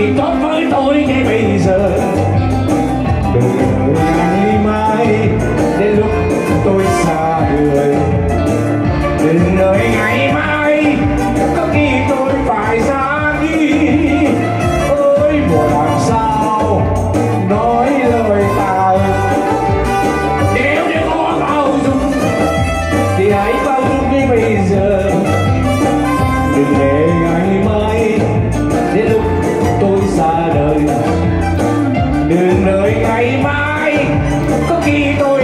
thì tốt với tôi ngay bây giờ đừng ngày mai đến lúc tôi xa người đừng đợi ngày mai có khi tôi phải ra đi ôi mùa làm sao nói lời tao nếu để có bao dung thì hãy bao dung ngay bây giờ. đường đời ngày mai. Có khi tôi